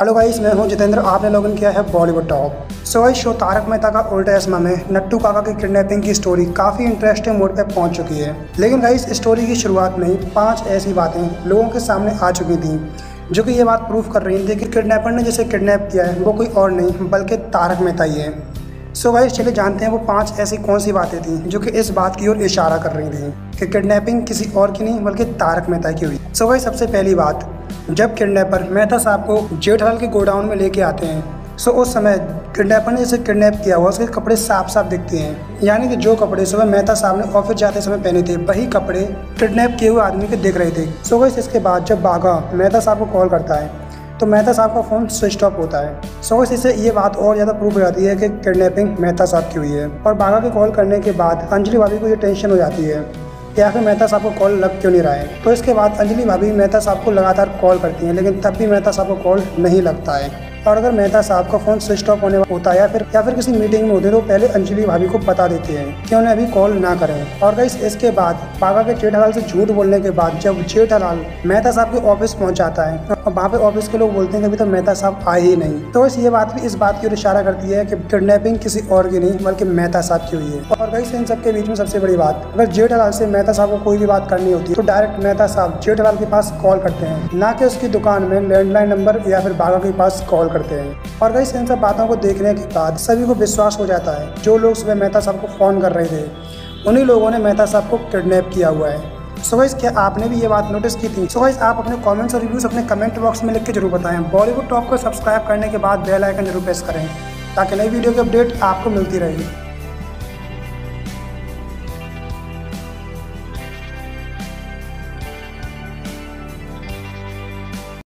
Hello guys, मैं हूँ जितेंद्र। आपने लॉगिन किया है बॉलीवुड टॉप। सो इस शो तारक मेहता का उल्टा चश्मा में नट्टू काका की किडनैपिंग की स्टोरी काफ़ी इंटरेस्टिंग मोड पे पहुँच चुकी है। लेकिन गाइस स्टोरी की शुरुआत में ही पाँच ऐसी बातें लोगों के सामने आ चुकी थी, जो कि ये बात प्रूफ कर रही थी कि किडनैपर ने जिसे किडनैप किया है, वो कोई और नहीं, बल्कि तारक मेहता ही है। सो गाइस चलिए जानते हैं वो पाँच ऐसी कौन सी बातें थी, जो कि इस बात की ओर इशारा कर रही थी कि किडनैपिंग किसी और की नहीं, बल्कि तारक मेहता की हुई। सो गाइस सबसे पहली बात, जब किडनैपर मेहता साहब को जेठलाल के गोडाउन में लेके आते हैं सो उस समय किडनैपर ने जैसे किडनैप किया हुआ, उसके कपड़े साफ़ साफ़ दिखते हैं। यानी कि जो कपड़े, सुबह मेहता साहब ने ऑफ़िस जाते समय पहने थे, वही कपड़े किडनैप किए हुए आदमी के दिख रहे थे। सो गाइस इसके बाद जब बाघा मेहता साहब को कॉल करता है तो मेहता साहब का फ़ोन स्विच ऑफ़ होता है। सो इससे ये बात और ज़्यादा प्रूफ हो जाती है कि किडनैपिंग मेहता साहब की हुई है। और बाघा के कॉल करने के बाद अंजलि भाभी को ये टेंशन हो जाती है कि आखिर मेहता साहब को कॉल लग क्यों नहीं रहा है? तो इसके बाद अंजलि भाभी मेहता साहब को लगातार कॉल करती हैं, लेकिन तब भी मेहता साहब को कॉल नहीं लगता है। और अगर मेहता साहब का फ़ोन स्विच ऑफ़ होने होता है या फिर या फिर किसी मीटिंग में होते तो पहले अंजलि भाभी को बता देते हैं कि उन्हें अभी कॉल ना करें। और गई इसके बाद पागा के जेठालाल से झूठ बोलने के बाद जब जेठालाल मेहता साहब के ऑफ़िस पहुँच जाता है, और वहाँ पे ऑफ़िस के लोग बोलते हैं कि अभी तो मेहता साहब आए ही नहीं। तो इस ये बात भी इस बात की ओर इशारा करती है कि किडनैपिंग किसी और की नहीं, बल्कि मेहता साहब की हुई है। और गई इन सबके बीच में सबसे बड़ी बात, अगर जेठालाल से मेहता साहब को कोई भी बात करनी होती है तो डायरेक्ट मेहता साहब जेठालाल के पास कॉल करते हैं। ना कि उसकी दुकान में लैंडलाइन नंबर या फिर बाघा के पास कॉल करते हैं। और कई इन सब बातों को देखने के बाद सभी को विश्वास हो जाता है, जो लोग सुबह मेहता साहब को फ़ोन कर रहे थे, उन्हीं लोगों ने मेहता साहब को किडनैप किया हुआ है। सो क्या आपने भी ये बात नोटिस की थी? सो आप अपने कमेंट्स और रिव्यूज़ अपने कमेंट बॉक्स में लिख के ज़रूर बताएँ। बॉलीवुड टॉप को सब्सक्राइब करने के बाद बेल आइकन ज़रूर प्रेस करें, ताकि नई वीडियो की अपडेट आपको मिलती रहेगी